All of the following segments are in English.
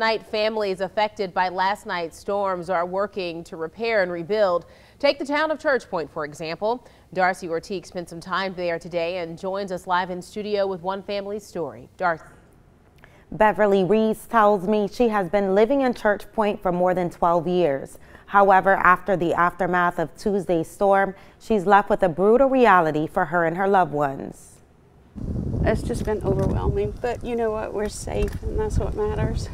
Tonight, families affected by last night's storms are working to repair and rebuild. Take the town of Church Point, for example. Darcy Ortiz spent some time there today and joins us live in studio with one family's story. Darcy. Beverly Reese tells me she has been living in Church Point for more than 12 years. However, after the aftermath of Tuesday's storm, she's left with a brutal reality for her and her loved ones. It's just been overwhelming, but you know what? We're safe, and that's what matters.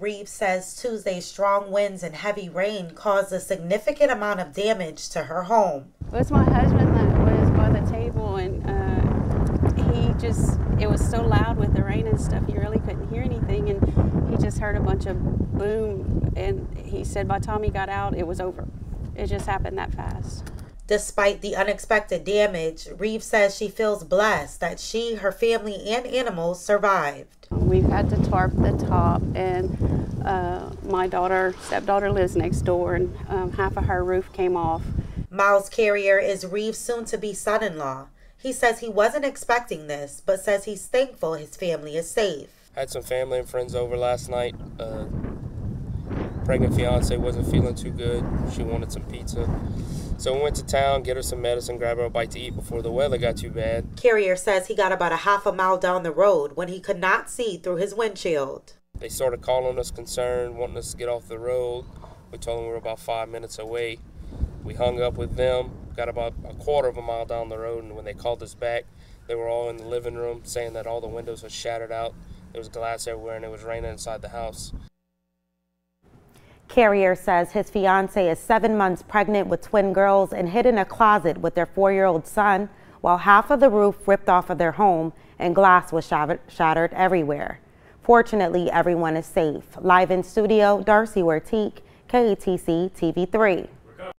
Reeves says Tuesday's strong winds and heavy rain caused a significant amount of damage to her home. It was my husband that was by the table, and uh, he just, it was so loud with the rain and stuff, he really couldn't hear anything, and he just heard a bunch of boom, and he said by the time he got out, it was over. It just happened that fast. Despite the unexpected damage, Reeve says she feels blessed that she, her family, and animals survived. We've had to tarp the top, and uh, my daughter, stepdaughter, lives next door, and um, half of her roof came off. Miles Carrier is Reeves' soon to be son in law. He says he wasn't expecting this, but says he's thankful his family is safe. I had some family and friends over last night. Uh, pregnant fiance wasn't feeling too good. She wanted some pizza. So we went to town, get her some medicine, grab her a bite to eat before the weather got too bad. Carrier says he got about a half a mile down the road when he could not see through his windshield. They started calling us concerned, wanting us to get off the road. We told them we were about five minutes away. We hung up with them, got about a quarter of a mile down the road, and when they called us back, they were all in the living room saying that all the windows were shattered out. There was glass everywhere and it was raining inside the house. Carrier says his fiance is seven months pregnant with twin girls and hid in a closet with their four-year-old son while half of the roof ripped off of their home and glass was shattered everywhere. Fortunately, everyone is safe. Live in studio, Darcy Wertique, KATC TV3.